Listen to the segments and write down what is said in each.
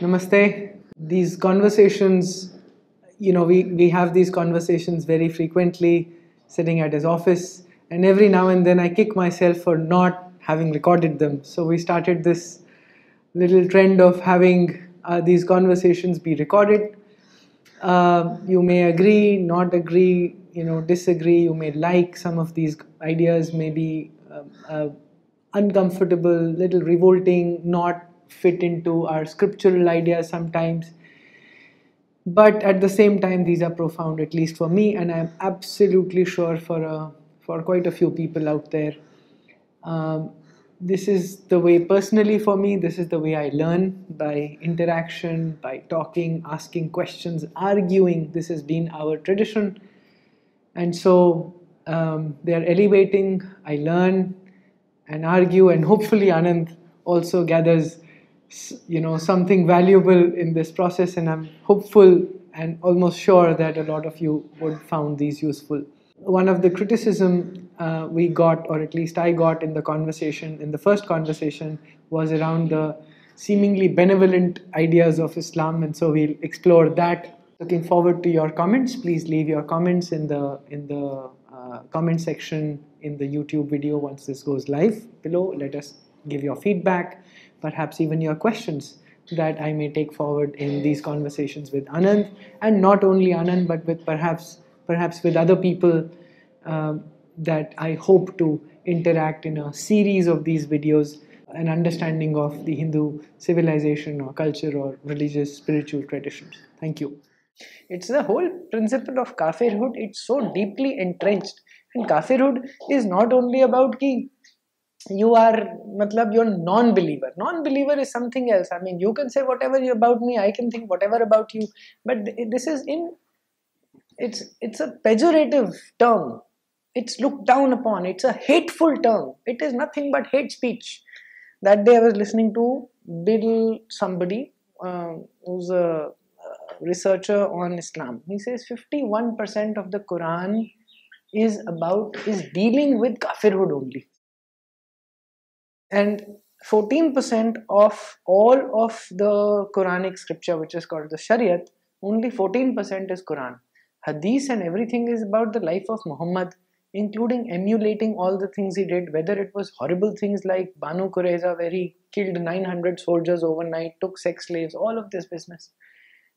Namaste. These conversations, you know, we, we have these conversations very frequently sitting at his office, and every now and then I kick myself for not having recorded them. So we started this little trend of having uh, these conversations be recorded. Uh, you may agree, not agree, you know, disagree. You may like some of these ideas, maybe um, uh, uncomfortable, little revolting, not fit into our scriptural ideas sometimes. But at the same time, these are profound, at least for me, and I'm absolutely sure for uh, for quite a few people out there. Um, this is the way personally for me this is the way i learn by interaction by talking asking questions arguing this has been our tradition and so um, they are elevating i learn and argue and hopefully anand also gathers you know something valuable in this process and i'm hopeful and almost sure that a lot of you would found these useful one of the criticism uh, we got, or at least I got in the conversation, in the first conversation, was around the seemingly benevolent ideas of Islam, and so we'll explore that. Looking forward to your comments. Please leave your comments in the in the uh, comment section in the YouTube video once this goes live below. Let us give your feedback, perhaps even your questions that I may take forward in these conversations with Anand, and not only Anand, but with perhaps perhaps with other people um, that I hope to interact in a series of these videos, an understanding of the Hindu civilization or culture or religious spiritual traditions. Thank you. It's the whole principle of kafirhood, it's so deeply entrenched. And kafirhood is not only about ki you are matlab you're non-believer. Non-believer is something else. I mean you can say whatever you about me i can think whatever about you. But this is in it's it's a pejorative term. It's looked down upon. It's a hateful term. It is nothing but hate speech. That day i was listening to bill somebody uh, who's a researcher on islam. He says 51% of the quran is about is dealing with kafirhood only and 14% of all of the quranic scripture which is called the shariat only 14% is quran hadith and everything is about the life of Muhammad, including emulating all the things he did, whether it was horrible things like Banu Qurayza, where he killed 900 soldiers overnight, took sex slaves, all of this business.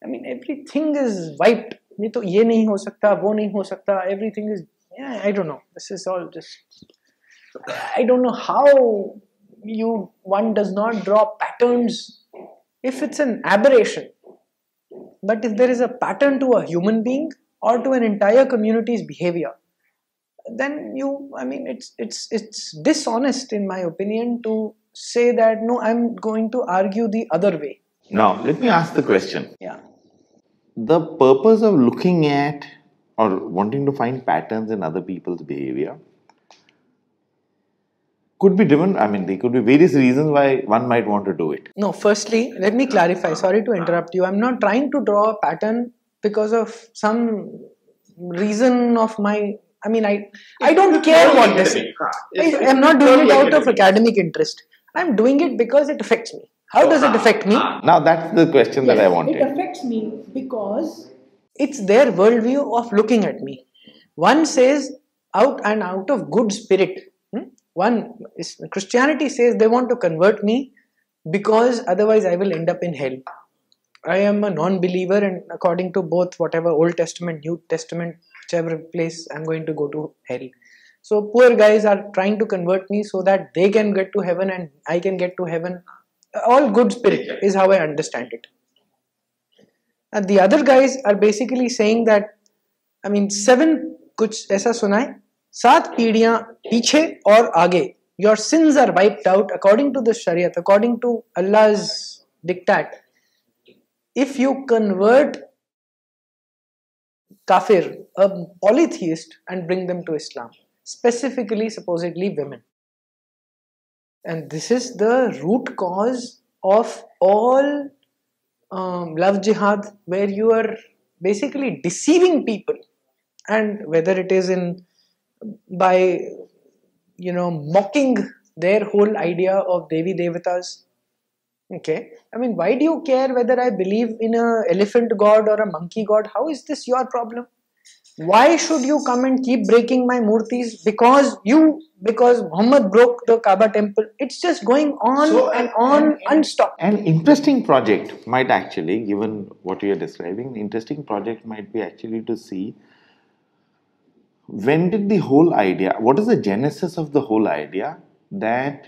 I mean, everything is wiped. ये तो ये नहीं हो सकता वो नहीं हो सकता everything is yeah I don't know this is all just I don't know how you one does not draw patterns if it's an aberration. But if there is a pattern to a human being or to an entire community's behavior then you i mean it's it's it's dishonest in my opinion to say that no i'm going to argue the other way. Now let me ask the question. Yeah. The purpose of looking at or wanting to find patterns in other people's behavior could be driven i mean there could be various reasons why one might want to do it no firstly let me clarify sorry to interrupt you i'm not trying to draw a pattern because of some reason of my I mean, I I don't care what this is. I, am not doing it out of academic interest. I'm doing it because it affects me. How does it affect me? Now that's the question yes, that I wanted. It affects me because it's their worldview of looking at me. One says out and out of good spirit. Hmm? One is Christianity says they want to convert me because otherwise I will end up in hell. I am a non-believer, and according to both whatever Old Testament, New Testament, whichever place I'm going to go to hell. So poor guys are trying to convert me so that they can get to heaven and I can get to heaven. All good spirit is how I understand it. And the other guys are basically saying that, I mean, seven कुछ ऐसा सुना है सात पीढ़ियां पीछे और आगे your sins are wiped out according to the Shariat, according to Allah's diktat if you convert kafir, a polytheist, and bring them to Islam, specifically, supposedly, women. And this is the root cause of all um, love jihad, where you are basically deceiving people, and whether it is in by you know mocking their whole idea of Devi Devatas Okay, I mean, why do you care whether I believe in a elephant god or a monkey god? How is this your problem? Why should you come and keep breaking my murtis? Because you, because Muhammad broke the Kaaba temple. It's just going on So, and and- on and- unstopped. An interesting project might actually, given what you are describing, interesting project might be actually to see when did the whole idea, what is the genesis of the whole idea that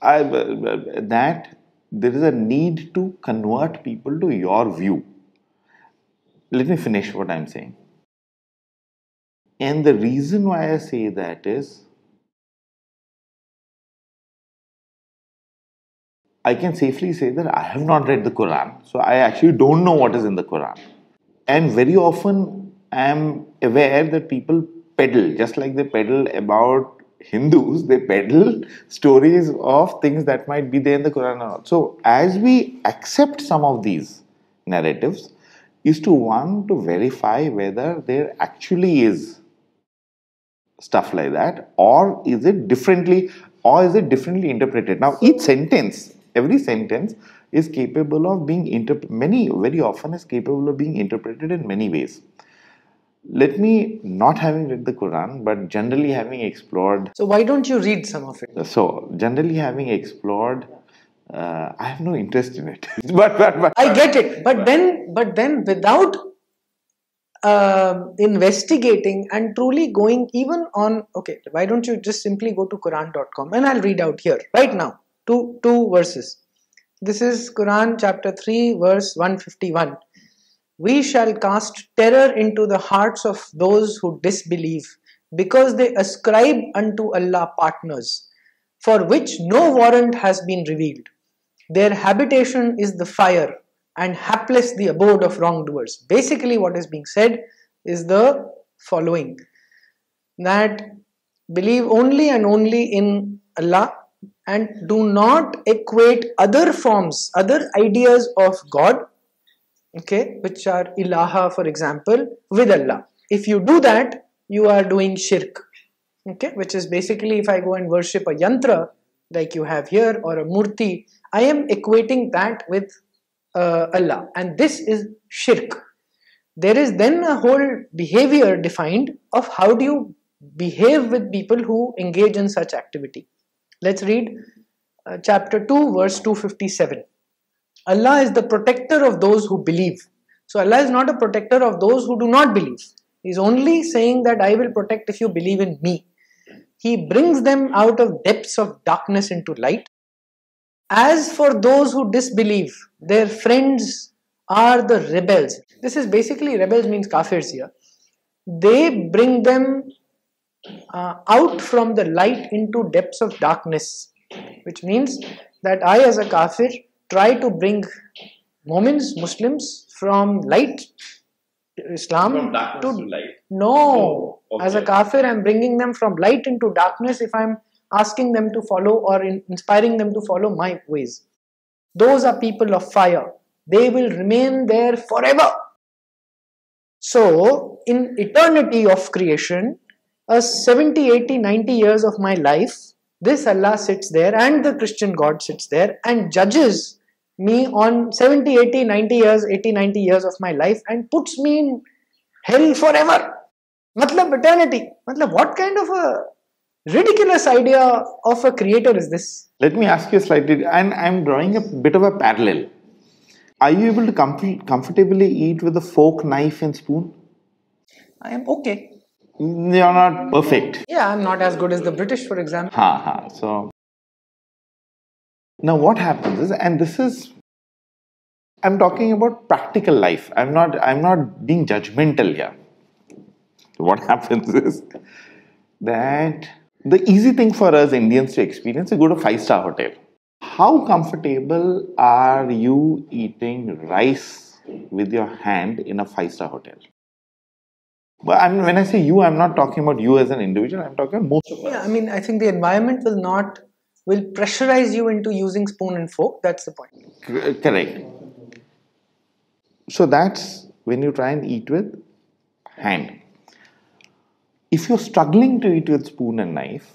I, that there is a need to convert people to your view. Let me finish what I'm saying. And the reason why I say that is I can safely say that I have not read the Quran, so I actually don't know what is in the Quran. And very often I am aware that people peddle, just like they peddle about Hindus, they peddle stories of things that might be there in the Quran. and all. So, as we accept some of these narratives, is to one to verify whether there actually is stuff like that or is it differently or is it differently interpreted now each sentence every sentence is capable of being interpreted many very often is capable of being interpreted in many ways let me not having read the quran but generally having explored So why don't you read some of it? so generally having explored uh, i have no interest in it but but, but I get it, but then, but then, without um investigating and truly going even on, okay, why don't you just simply go to Quran.com and I'll read out here right now two two verses. This is Quran chapter three, verse one fifty one. We shall cast terror into the hearts of those who disbelieve, because they ascribe unto Allah partners, for which no warrant has been revealed. Their habitation is the fire, and hapless the abode of wrongdoers. Basically, what is being said is the following that believe only and only in Allah and do not equate other forms, other ideas of God, okay, which are ilaha, for example, with Allah. If you do that, you are doing shirk, okay, which is basically if I go and worship a yantra like you have here or a murti, I am equating that with uh, Allah, and this is shirk. There is then a whole behavior defined of how do you behave with people who engage in such activity. Let's read uh, chapter 2, verse 257. Allah is the protector of those who believe. So, Allah is not a protector of those who do not believe. He is only saying that I will protect if you believe in me. He brings them out of depths of darkness into light. As for those who disbelieve, their friends are the rebels. This is basically rebels means kafirs here. They bring them uh, out from the light into depths of darkness, which means that I, as a kafir, try to bring Momins, Muslims, from light, Islam, From darkness to light. no, Oh, as a kafir, I'm bringing them from light into darkness if I'm asking them to follow or in, inspiring them to follow my ways. Those are people of fire. They will remain there forever. So, in eternity of creation, a 70, 80, 90 years of my life, this Allah sits there and the Christian God sits there and judges me on 70, 80, 90 years, 80, 90 years of my life and puts me in hell forever. Matlab eternity. Matlab what kind of a ridiculous idea of a creator is this? Let me ask you slightly, and I'm drawing a bit of a parallel. Are you able to comf- comfortably eat with a fork, knife, and spoon? I am okay. You're not perfect. Yeah, I'm not as good as the British, for example. Ha ha. So now what happens is, and this is, I'm talking about practical life. I'm not. I'm not being judgmental here. What happens is that the easy thing for us Indians to experience is go to five star hotel. How comfortable are you eating rice with your hand in a five star hotel? But I mean, when I say you, I'm not talking about you as an individual. I'm talking about most of us. Yeah, I mean, I think the environment will not will pressurize you into using spoon and fork. That's the point. Correct. So that's when you try and eat with hand. If you're struggling to eat with spoon and knife,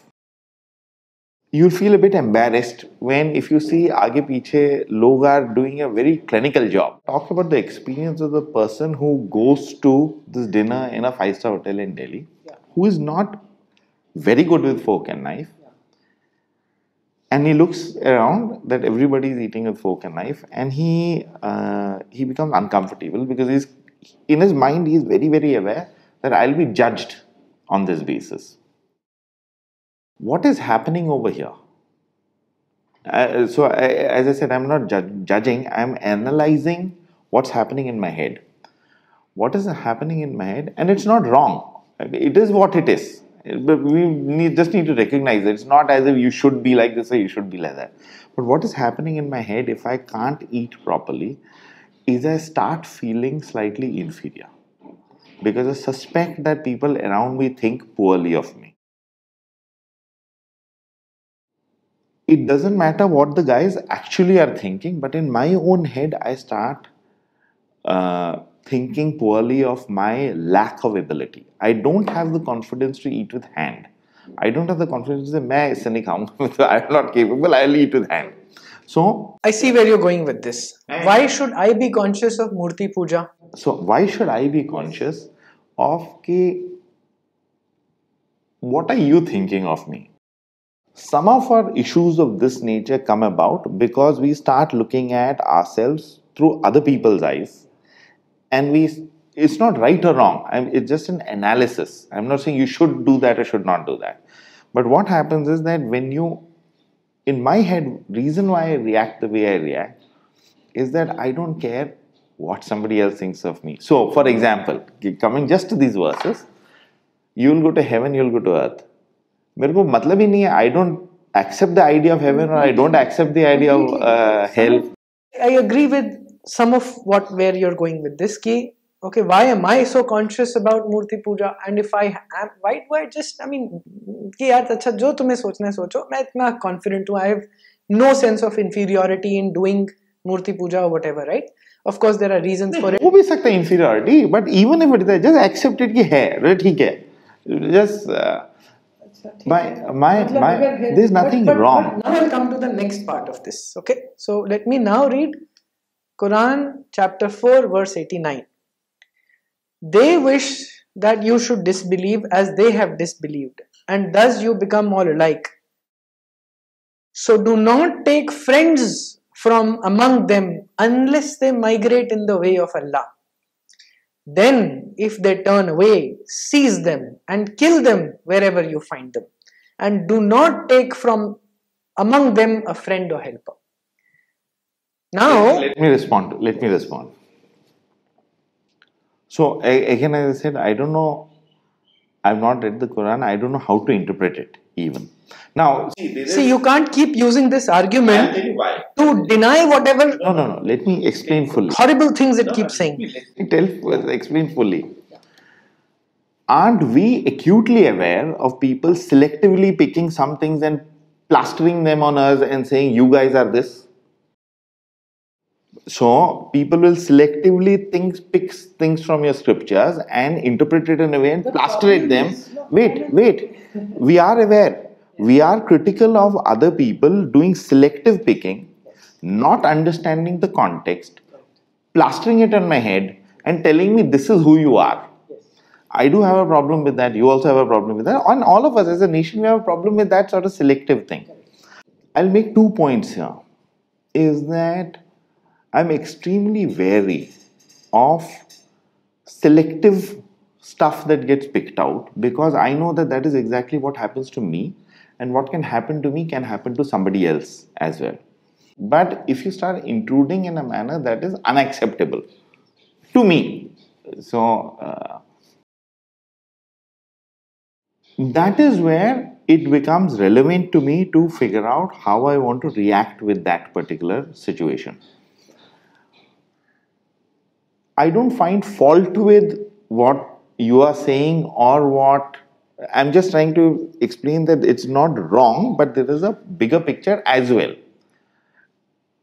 you'll feel a bit embarrassed when if you see aage piche log are doing a very clinical job. Talk about the experience of the person who goes to this dinner in a five star hotel in Delhi, who is not very good with fork and knife. And he looks around that everybody is eating with fork and knife, and he uh, he becomes uncomfortable because he's in his mind he is very very aware that I'll be judged on this basis what is happening over here? Uh, so, I, as I said, I'm not ju- judging, I'm analyzing what's happening in my head. What is happening in my head? And it's not wrong, it is what it is. But we need, just need to recognize it. It's not as if you should be like this or you should be like that. But what is happening in my head if I can't eat properly is I start feeling slightly inferior because I suspect that people around me think poorly of me. it doesn't matter what the guys actually are thinking, but in my own head, I start uh, thinking poorly of my lack of ability. I don't have the confidence to eat with hand. I don't have the confidence to say, I'm not capable, I'll eat with hand. So, I see where you're going with this. Why should I be conscious of Murti Puja? So, why should I be conscious of ke, what are you thinking of me? Some of our issues of this nature come about because we start looking at ourselves through other people's eyes and we it's not right or wrong I'm, it's just an analysis i'm not saying you should do that or should not do that but what happens is that when you in my head reason why i react the way i react is that i don't care what somebody else thinks of me so for example coming just to these verses you'll go to heaven you'll go to earth मेरे को मतलब ही नहीं है I don't accept the idea of heaven or I don't accept the idea of uh, hell. I agree with some of what where you're going with this key. Okay why am i so conscious about murti puja? And if i am why do i just i mean ki yaar acha jo tumhe sochna hai socho. Main itna confident hu i have no sense of inferiority in doing murti puja or whatever right? Of course there are reasons for it. wo bhi sakta inferiority but even if it is just accept it ki hai right theek hai. Just uh, my my my there's nothing but, but, wrong. but now i'll come to the next part of this okay? So let me now read Quran chapter 4, verse 89. They wish that you should disbelieve as they have disbelieved, and thus you become all alike. So do not take friends from among them unless they migrate in the way of Allah. Then, if they turn away, seize them and kill them wherever you find them. And do not take from among them a friend or helper. Now, let me respond. Let me respond. So, again, as I said, I don't know. I've not read the Quran. I don't know how to interpret it even. Now, see, see you can't keep using this argument to deny whatever. No, no, no. Let me explain fully. Horrible things it no, keeps saying. Let me tell, explain fully. Aren't we acutely aware of people selectively picking some things and plastering them on us and saying, you guys are this? So people will selectively think, pick things from your scriptures and interpret it in a way and plaster it them. Wait, wait. We are aware we are critical of other people doing selective picking, not understanding the context, plastering it on my head, and telling me this is who you are. I do have a problem with that. You also have a problem with that. On all of us as a nation, we have a problem with that sort of selective thing. I'll make two points here. Is that I'm extremely wary of selective stuff that gets picked out because I know that that is exactly what happens to me and what can happen to me can happen to somebody else as well. But if you start intruding in a manner that is unacceptable to me, so uh, that is where it becomes relevant to me to figure out how I want to react with that particular situation. I don't find fault with what you are saying or what I'm just trying to explain that it's not wrong, but there is a bigger picture as well,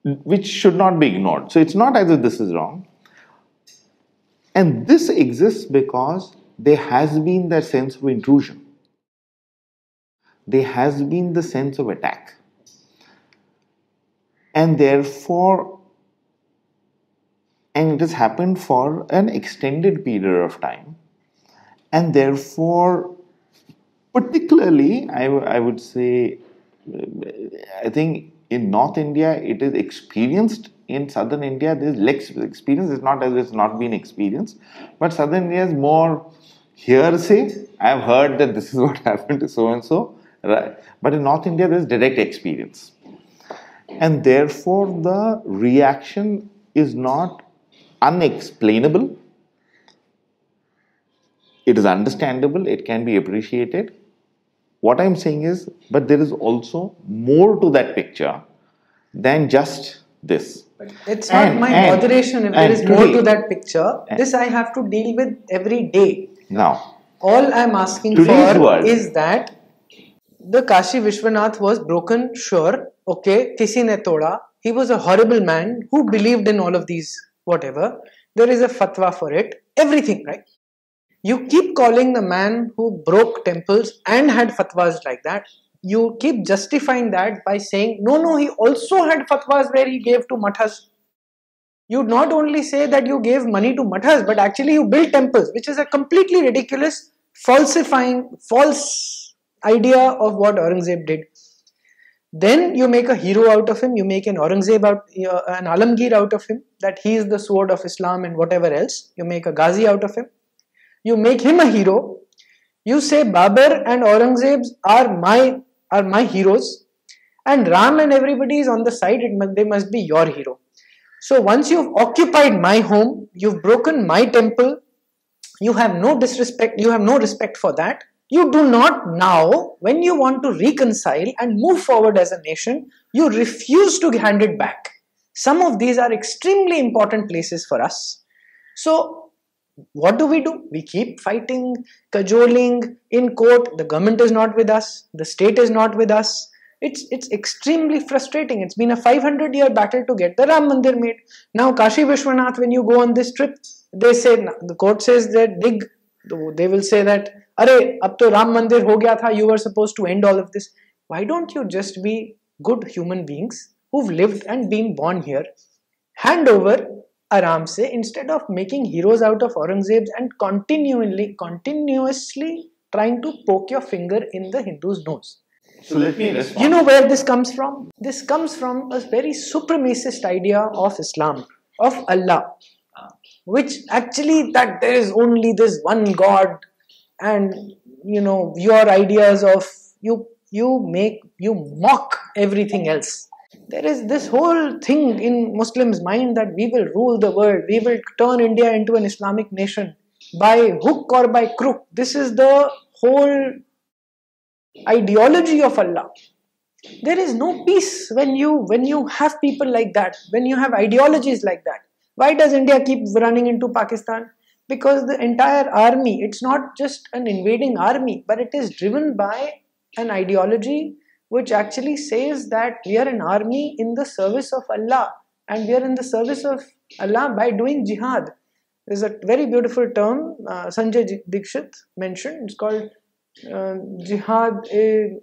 which should not be ignored. So it's not as if this is wrong. And this exists because there has been that sense of intrusion. there has been the sense of attack. And therefore, and it has happened for an extended period of time. And therefore, particularly, I, I would say, I think in North India, it is experienced. In Southern India, there's less experience. It's not as it's not been experienced, but Southern India is more hearsay. I've heard that this is what happened to so and so, right? But in North India, there's direct experience, and therefore the reaction is not unexplainable. It is understandable. It can be appreciated what I'm saying is, but there is also more to that picture than just this. It's not And- my and- moderation if there is more to that picture. This I have to deal with every day. Now, All I'm asking for world- is that the Kashi Vishwanath was broken, sure, okay, kisi ne toda. He was a horrible man who believed in all of these, whatever. There is a fatwa for it, everything, right? You keep calling the man who broke temples and had fatwas like that. You keep justifying that by saying, no, no, he also had fatwas where he gave to mathas. You not only say that you gave money to mathas, but actually you built temples, which is a completely ridiculous, falsifying, false idea of what Aurangzeb did. Then you make a hero out of him, you make an Aurangzeb out, uh, an Alamgir out of him, that he is the sword of Islam and whatever else. You make a Ghazi out of him. You make him a hero. You say Babur and Aurangzeb are my are my heroes, and Ram and everybody is on the side. Must, they must be your hero. So once you've occupied my home, you've broken my temple, you have no disrespect, you have no respect for that. You do not now, when you want to reconcile and move forward as a nation, you refuse to hand it back. Some of these are extremely important places for us. So, what do we do? We keep fighting, cajoling in court. The government is not with us, the state is not with us. It's, it's extremely frustrating. It's been a 500 year battle to get the Ram Mandir made. Now, Kashi Vishwanath, when you go on this trip, they say, the court says that dig, they will say that, Arey, ab to Ram Mandir ho gaya tha, you were supposed to end all of this. Why don't you just be good human beings who've lived and been born here? Hand over Aram se instead of making heroes out of Aurangzebs and continually, continuously trying to poke your finger in the Hindu's nose. so let me respond. You know where this comes from? This comes from a very supremacist idea of Islam, of Allah, which actually that there is only this one God, and you know your ideas of you you make you mock everything else. There is this whole thing in Muslims' mind that we will rule the world, we will turn India into an Islamic nation by hook or by crook. This is the whole ideology of Allah. There is no peace when you when you have people like that, when you have ideologies like that. Why does India keep running into Pakistan? Because the entire army, it's not just an invading army, but it is driven by an ideology which actually says that we are an army in the service of Allah and we are in the service of Allah by doing jihad. There's a very beautiful term uh, Sanjay Dixit mentioned. It's called uh, jihad e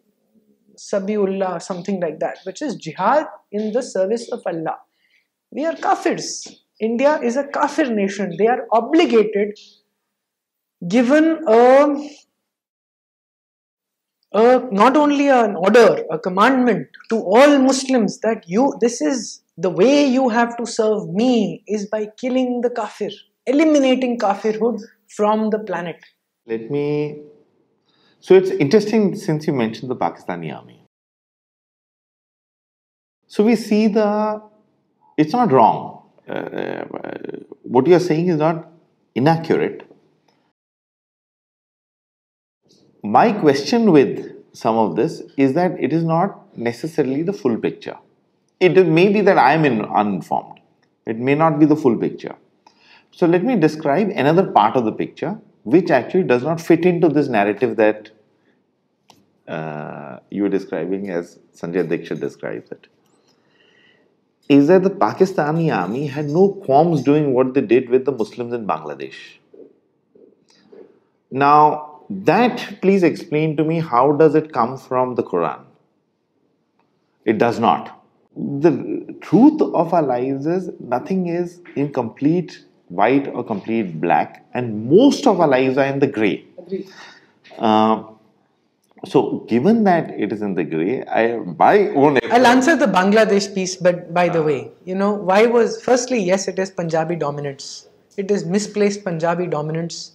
sabiullah, something like that, which is jihad in the service of Allah. We are kafirs. India is a kafir nation. They are obligated, given a, a not only an order, a commandment to all Muslims that you this is the way you have to serve me is by killing the kafir, eliminating kafirhood from the planet. Let me. So it's interesting since you mentioned the Pakistani army. So we see the. It's not wrong. Uh, what you are saying is not inaccurate. My question with some of this is that it is not necessarily the full picture. It may be that I am in, uninformed. It may not be the full picture. So let me describe another part of the picture which actually does not fit into this narrative that uh, you are describing as Sanjay Dixit describes it. Is that the Pakistani army had no qualms doing what they did with the Muslims in Bangladesh. Now, that, please explain to me how does it come from the Quran? It does not. The truth of our lives is nothing is in complete white or complete black, and most of our lives are in the gray. Uh, so, given that it is in the gray, I my own. I'll answer the Bangladesh piece, but by the way, you know why was firstly yes, it is Punjabi dominance. It is misplaced Punjabi dominance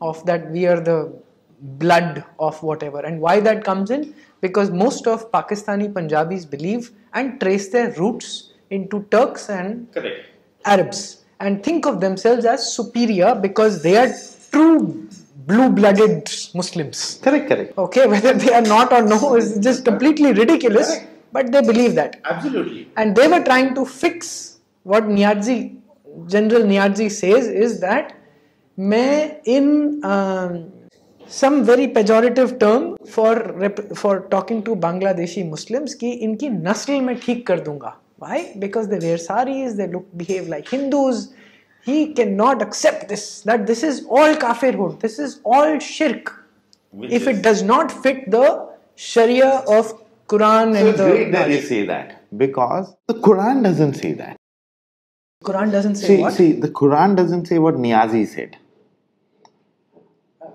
of that we are the blood of whatever, and why that comes in because most of Pakistani Punjabis believe and trace their roots into Turks and Correct. Arabs and think of themselves as superior because they are true blue-blooded Muslims. Correct, correct. Okay, whether they are not or no is just completely ridiculous, but they believe that. Absolutely. And they were trying to fix what Niazi, General Niazi says is that may in um, some very pejorative term for rep- for talking to Bangladeshi Muslims कि इनकी नस्ल में ठीक कर दूंगा. Why? Because they wear saris, they look behave like Hindus. he cannot accept this. That this is all kafirhood. This is all shirk. if it does not fit the Sharia of Quran So and it's the great that you say that because the Quran doesn't say that. Quran doesn't say See, what. see, the Quran doesn't say what Niazi said.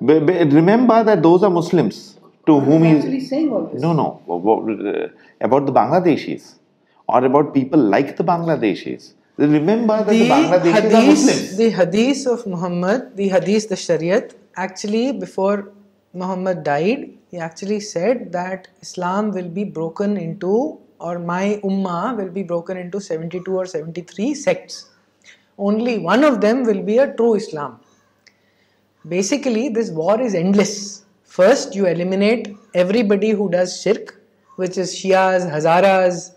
Be- be- remember that those are Muslims to whom he actually saying all this. no no uh, about the Bangladeshis or about people like the Bangladeshis. Remember that the, the Bangladeshis are hadith, Muslims. the hadith of Muhammad, the hadith, the Shariat, actually before Muhammad died, he actually said that Islam will be broken into, or my ummah will be broken into 72 or 73 sects. Only one of them will be a true Islam. Basically, this war is endless. First, you eliminate everybody who does shirk, which is Shias, Hazaras,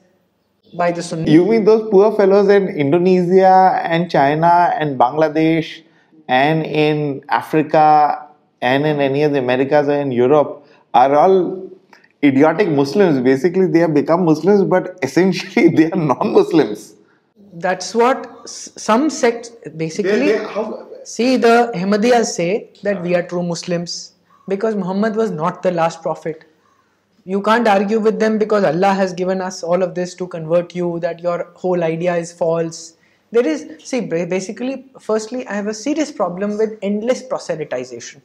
by the Sunni. You mean those poor fellows in Indonesia and China and Bangladesh and in Africa and in any of the Americas or in Europe are all idiotic Muslims. Basically, they have become Muslims, but essentially they are non Muslims. That's what some sects basically. See, the Ahmadiyas say that we are true Muslims because Muhammad was not the last prophet. You can't argue with them because Allah has given us all of this to convert you, that your whole idea is false. There is, see, basically, firstly, I have a serious problem with endless proselytization.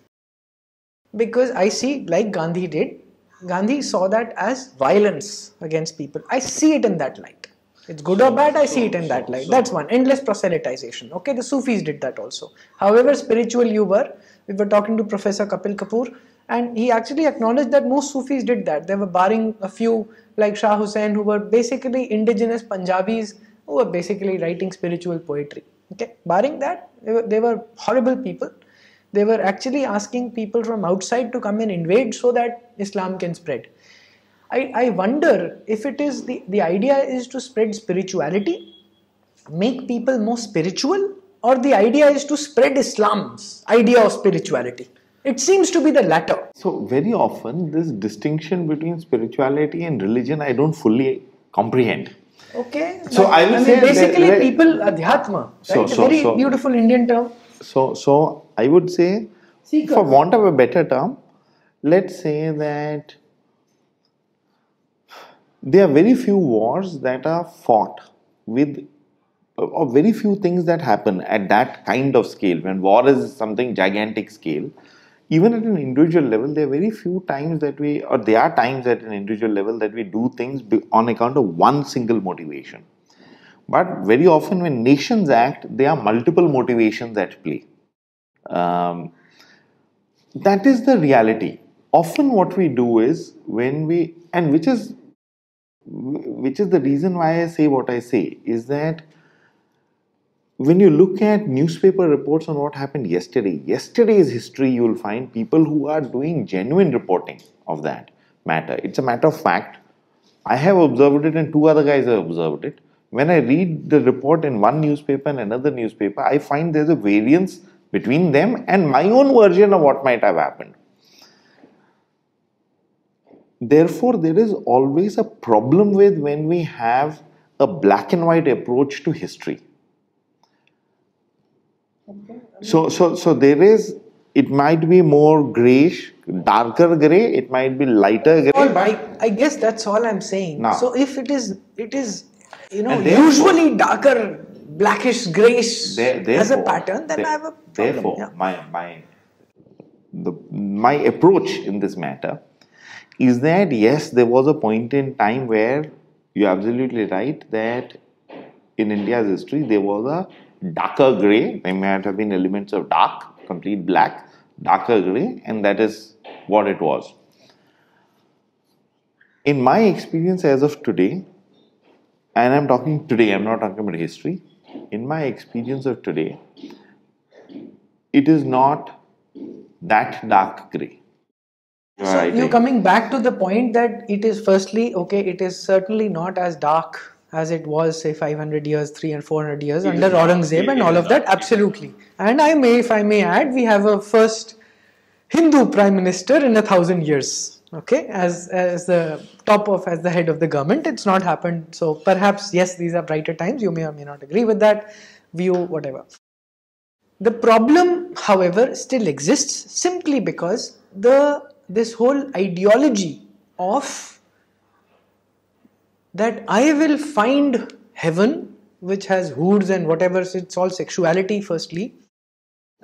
Because I see, like Gandhi did, Gandhi saw that as violence against people. I see it in that light. It's good or bad, I see it in that light. That's one. Endless proselytization. Okay, the Sufis did that also. However spiritual you were, we were talking to Professor Kapil Kapoor, and he actually acknowledged that most Sufis did that. They were barring a few like Shah Hussain, who were basically indigenous Punjabis who were basically writing spiritual poetry. Okay, barring that, they were, they were horrible people. They were actually asking people from outside to come and invade so that Islam can spread. I, I wonder if it is the, the idea is to spread spirituality, make people more spiritual, or the idea is to spread Islam's idea of spirituality. It seems to be the latter. So, very often, this distinction between spirituality and religion I don't fully comprehend. Okay. So I will mean, say basically that- people adhyatma. So- right? so- a very so- beautiful Indian term. So, so I would say, Seekers. for want of a better term, let's say that there are very few wars that are fought with, or very few things that happen at that kind of scale. When war is something gigantic scale, even at an individual level, there are very few times that we, or there are times at an individual level that we do things on account of one single motivation. But very often, when nations act, there are multiple motivations at play. Um, that is the reality. Often, what we do is when we, and which is which is the reason why I say what I say, is that when you look at newspaper reports on what happened yesterday, yesterday's history, you will find people who are doing genuine reporting of that matter. It's a matter of fact. I have observed it, and two other guys have observed it. When I read the report in one newspaper and another newspaper, I find there's a variance between them and my own version of what might have happened. Therefore, there is always a problem with when we have a black and white approach to history. So, so, so there is, it might be more grayish darker gray, it might be lighter gray. all I, I guess that's all I'm saying. No. So if it is it is you know usually darker blackish grayish There- as a pattern, then I have a problem. Therefore, yeah. my my the my approach in this matter is that yes, there was a point in time where you're absolutely right that in India's history there was a darker grey. There might have been elements of dark, complete black, darker grey, and that is what it was. In my experience as of today, and I'm talking today, I'm not talking about history. In my experience of today, it is not that dark grey. You So you're coming back to the point that it is firstly okay. It is certainly not as dark as it was say 500 years, 3 and 400 years under. Aurangzeb and all of that. Absolutely. And I may, if I may add, we have a first Hindu prime minister in a thousand years. Okay, as as the top of as the head of the government, it's not happened. So perhaps yes, these are brighter times. You may or may not agree with that view, whatever. The problem, however, still exists simply because the this whole ideology of that I will find heaven, which has hoors and whatever, so it's all sexuality, firstly.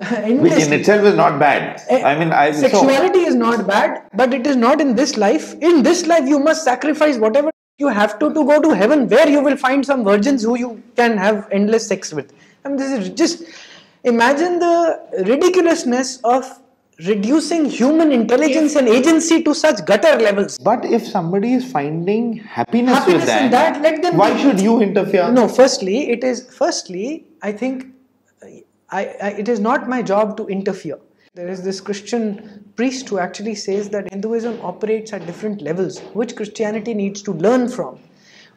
Which in itself is not bad. Eh, I mean, I so, sexuality is not bad, but it is not in this life. In this life, you must sacrifice whatever you have to to go to heaven, where you will find some virgins who you can have endless sex with. I mean, this is just imagine the ridiculousness of reducing human intelligence and agency to such gutter levels. But if somebody is finding happiness, Happiness with that, in that, let them why be- should you interfere? No, firstly, it is firstly, I think uh, I, I, it is not my job to interfere. There is this Christian priest who actually says that Hinduism operates at different levels, which Christianity needs to learn from.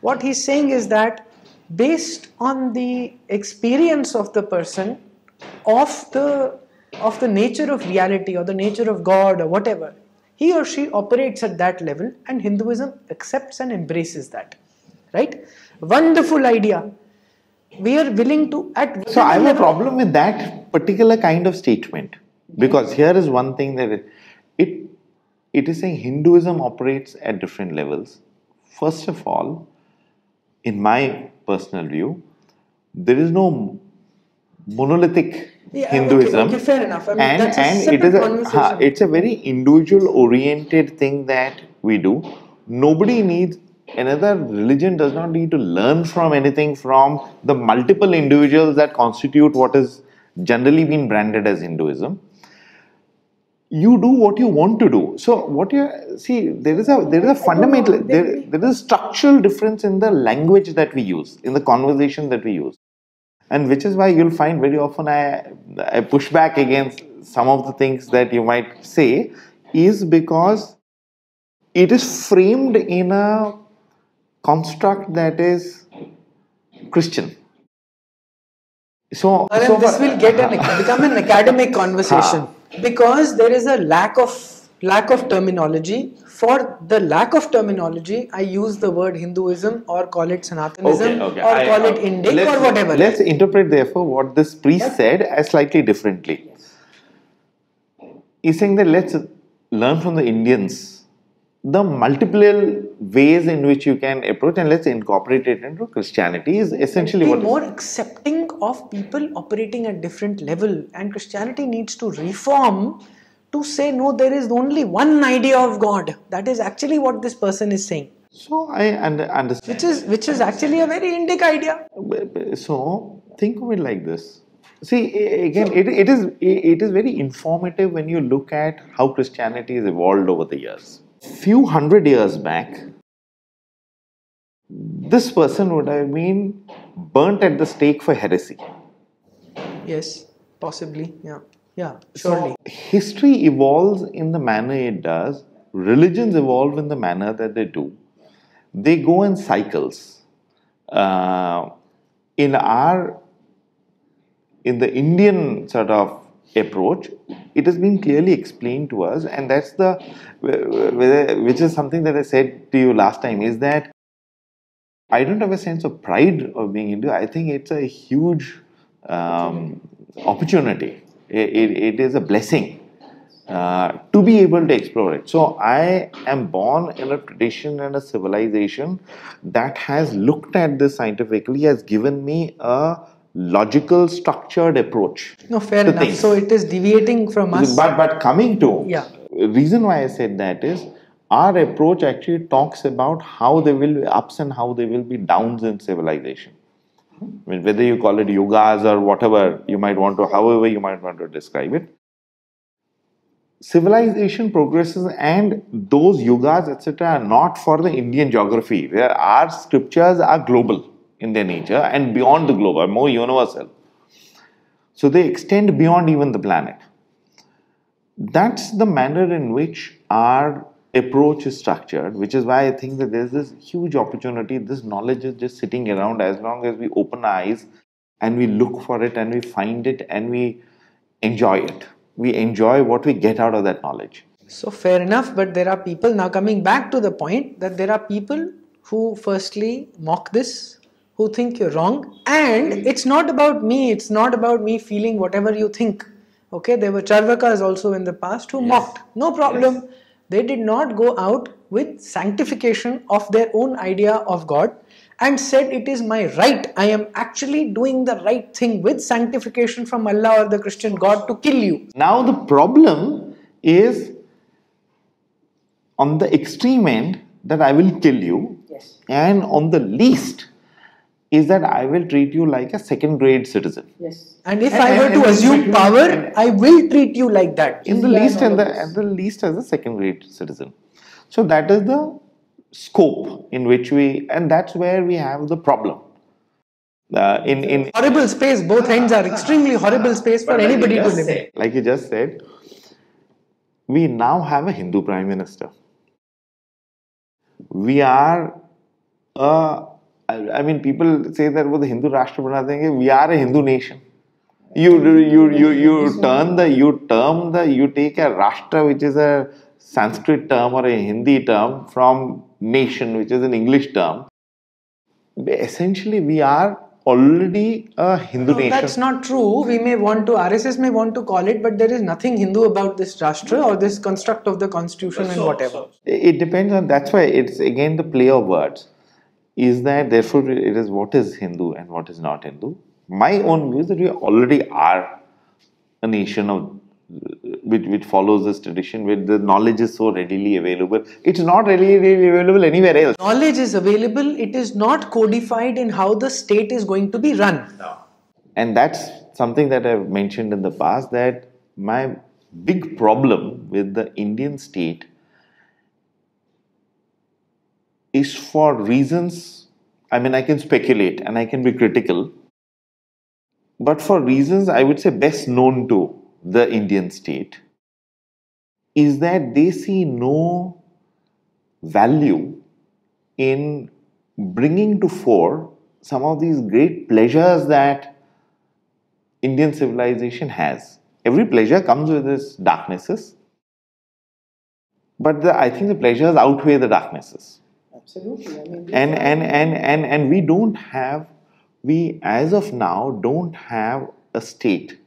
What he's saying is that based on the experience of the person of the of the nature of reality or the nature of God or whatever, he or she operates at that level and Hinduism accepts and embraces that. Right? Wonderful idea. We are willing to at So I have a problem with that particular kind of statement because here is one thing that it it, it is saying Hinduism operates at different levels. First of all, in my personal view, there is no monolithic Yeah, Hinduism. okay, fair enough. I mean, and that's a and it separate a ha, it's a very individual oriented thing that we do. Nobody needs another religion does not need to learn from anything from the multiple individuals that constitute what is generally been branded as Hinduism you do what you want to do so what you see there is a there is a fundamental there, there is a structural difference in the language that we use in the conversation that we use and which is why you'll find very often i i push back against some of the things that you might say is because it is framed in a construct that is christian. So, so this will get an, become an academic conversation ah. because there is a lack of lack of terminology. For the lack of terminology, I use the word Hinduism or call it Sanatanism or I- call it uh, Indic or whatever. Let's interpret, therefore, what this priest said as slightly differently. He's saying that let's learn from the Indians the multiple ways in which you can approach and let's incorporate it into Christianity is essentially what. more accepting of people operating at different level and christianity needs to reform to say no there is only one idea of god that is actually what this person is saying So I under, understand. which is which is actually a very indic idea So think of it like this. See again, it, it is it is very informative when you look at how Christianity has evolved over the years. Few hundred years back, this person would have been burnt at the stake for heresy. yes possibly yeah yeah surely History evolves in the manner it does. Religions evolve in the manner that they do. They go in cycles. Uh, in our in the Indian sort of approach, it has been clearly explained to us, and that's the which is something that I said to you last time is that I don't have a sense of pride of being Hindu. I think it's a huge um, opportunity. It, it, is a blessing uh, to be able to explore it. So I am born in a tradition and a civilization that has looked at this scientifically, has given me a logical, structured approach. No, fair enough. things. So it is deviating from us. But but coming to Yeah. reason why I said that is our approach actually talks about how there will be ups and how there will be downs in civilization. I mean, whether you call it yogas or whatever you might want to, however you might want to describe it. Civilization progresses and those yugas, etc., are not for the Indian geography, where our scriptures are global in their nature and beyond the globe, are more universal. So they extend beyond even the planet that's the manner in which our approach is structured, which is why I think that there's this huge opportunity. This knowledge is just sitting around as long as we open our eyes and we look for it and we find it and we enjoy it. We enjoy what we get out of that knowledge. So fair enough, but there are people now coming back to the point that there are people who firstly mock this, who think you're wrong, and it's not about me, it's not about me feeling whatever you think. Okay, there were Charvakas also in the past who mocked, no problem. They did not go out with sanctification of their own idea of God and said it is my right. I am actually doing the right thing with sanctification from Allah or the Christian God to kill you. Now, the problem is on the extreme end that I will kill you, Yes. and on the least is that I will treat you like a second grade citizen. Yes. And if And- I were and- to and assume between- power, and- I will treat you like that. in the least and the at the least as a second grade citizen so that is the scope in which we and that's where we have the problem uh, in in horrible space. Both ends are extremely horrible space for anybody to live in. like you just said we now have a hindu prime minister we are uh, I, I mean people say that वो the hindu rashtra बना देंगे we are a hindu nation you you you you turn the you term the you take a rashtra which is a sanskrit term or a hindi term from nation which is an english term essentially we are already a hindu nation That's not true. We may want to, RSS may want to call it, but there is nothing Hindu about this Rashtra or this construct of the constitution and whatever. It depends on that's why it's again the play of words. Is that therefore it is what is Hindu and what is not Hindu? My own view is that we already are a nation of which, which follows this tradition where the knowledge is so readily available. It's not readily, readily available anywhere else. Knowledge is available, it is not codified in how the state is going to be run. No. And that's something that I've mentioned in the past that my big problem with the Indian state is for reasons, I mean, I can speculate and I can be critical, but for reasons I would say best known to the Indian state, is that they see no value in bringing to fore some of these great pleasures that Indian civilization has. Every pleasure comes with its darknesses, but the, I think the pleasures outweigh the darknesses. Absolutely. I mean, And, and, and, and, and we don't have, we as of now don't have a state.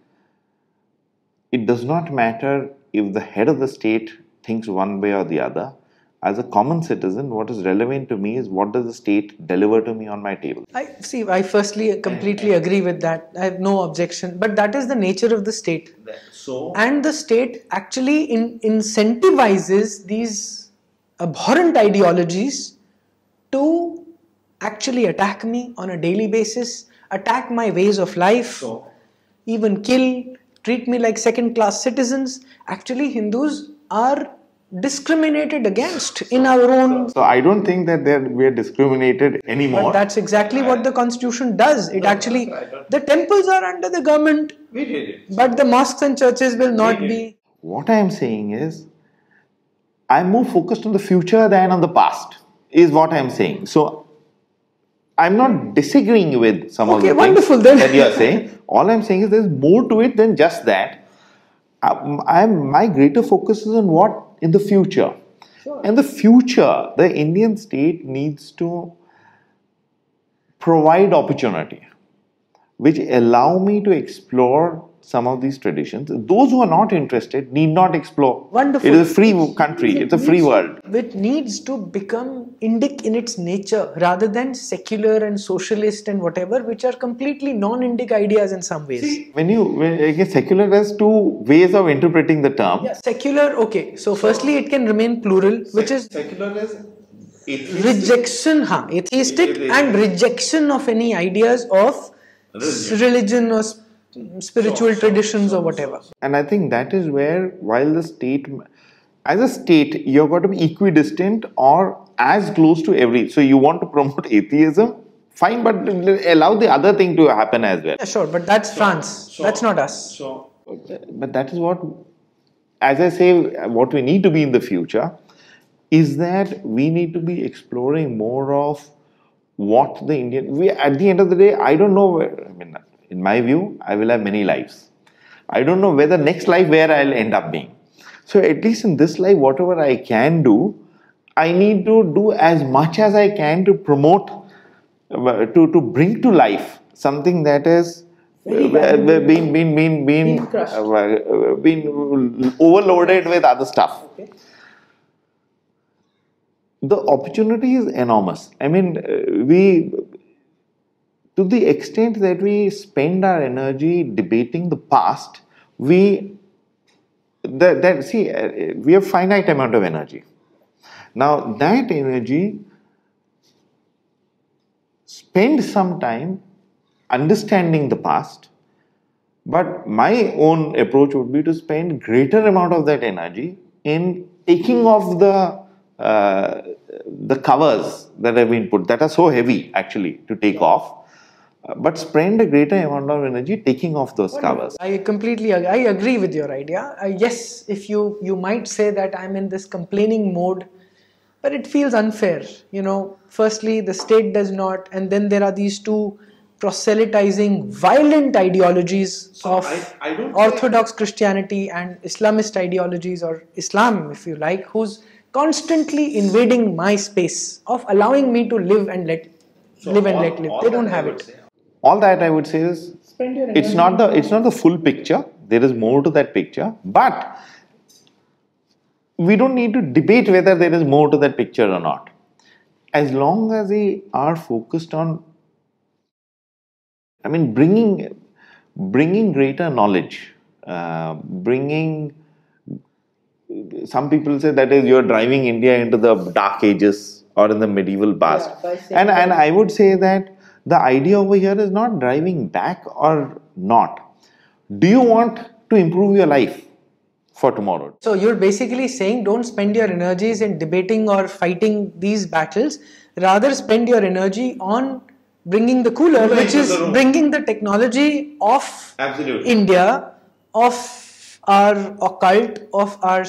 It does not matter if the head of the state thinks one way or the other. As a common citizen, what is relevant to me is what does the state deliver to me on my table. I see. I firstly completely agree with that. I have no objection. But that is the nature of the state. So, And the state actually in, incentivizes these abhorrent ideologies to actually attack me on a daily basis, attack my ways of life, even kill, treat me like second class citizens. Actually, Hindus are discriminated against in our own so I don't think that we're discriminated anymore. But that's exactly what the constitution does. It actually, the temples are under the government, but the mosques and churches will not be. What I am saying is, I'm more focused on the future than on the past, is what I'm saying. So, I'm not disagreeing with some of the wonderful things then. that you are saying. All I'm saying is there's more to it than just that. Um, I'm, my greater focus is on what in the future. And the future, the Indian state needs to provide opportunity which allow me to explore some of these traditions. Those who are not interested need not explore. Wonderful. It is a free country. It's a free world. Which needs to become Indic in its nature rather than secular and socialist and whatever, which are completely non Indic ideas in some ways. See, When you, when, I guess secular has two ways of interpreting the term. Yeah, secular, okay. So, firstly, it can remain plural, which is secular is rejection, huh, atheistic, and rejection of any ideas of religion or sp- spiritual traditions or whatever. And I think that is where, while the state, as a state, you've got to be equidistant or as close to every. So you want to promote atheism, fine, but allow the other thing to happen as well. Yeah, sure, but that's France. that's not us. So, But that is what, as I say, what we need to be in the future is that we need to be exploring more of what the Indian. We at the end of the day, I don't know. Where, I mean, in my view, I will have many lives. I don't know whether next life where I'll end up being. So at least in this life, whatever I can do, I need to do as much as I can to promote, uh, to to bring to life something that is. uh, been been been been crushed. uh, uh, been overloaded with other stuff Okay. the opportunity is enormous. I mean, uh, we, to the extent that we spend our energy debating the past, we, that, that see, uh, we have finite amount of energy. Now, that energy, spend some time understanding the past. But my own approach would be to spend greater amount of that energy in taking off the uh, the covers that have been put that are so heavy actually to take off, but spend a greater amount of energy taking off those covers. I completely ag- I agree with your idea. Uh, yes, if you you might say that I'm in this complaining mode, but it feels unfair. You know, firstly the state does not, and then there are these two proselytizing violent ideologies of I- I don't Orthodox Christianity and Islamist ideologies or Islam, if you like, who's constantly invading my space of allowing me to live and let live and all- let live. They don't have it. say- All that I would say is Spend your it's not the it's not the full picture. There is more to that picture, but we don't need to debate whether there is more to that picture or not. As long as we are focused on, I mean, bringing bringing greater knowledge, uh, bringing. Some people say that is you're driving India into the dark ages or in the medieval past, saying and and I would say that the idea over here is not driving back or not. Do you want to improve your life for tomorrow? So you're basically saying don't spend your energies in debating or fighting these battles. Rather, spend your energy on bringing the cooler, which is the bringing the technology of Absolutely. India, of our occult, of our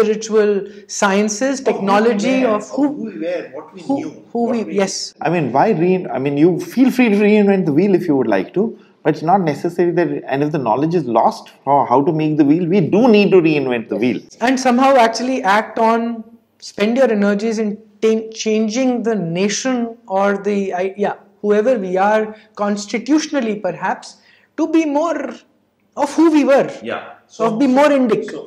spiritual sciences, technology, of who, we were, what we who, knew. who what we, yes. I mean, why re? I mean, you feel free to reinvent the wheel if you would like to, but it's not necessary that. And if the knowledge is lost for how to make the wheel, we do need to reinvent the wheel. and somehow actually act on spend your energies in ta- changing the nation or the I- yeah whoever we are constitutionally perhaps to be more of who we were Yeah. of be more indic So,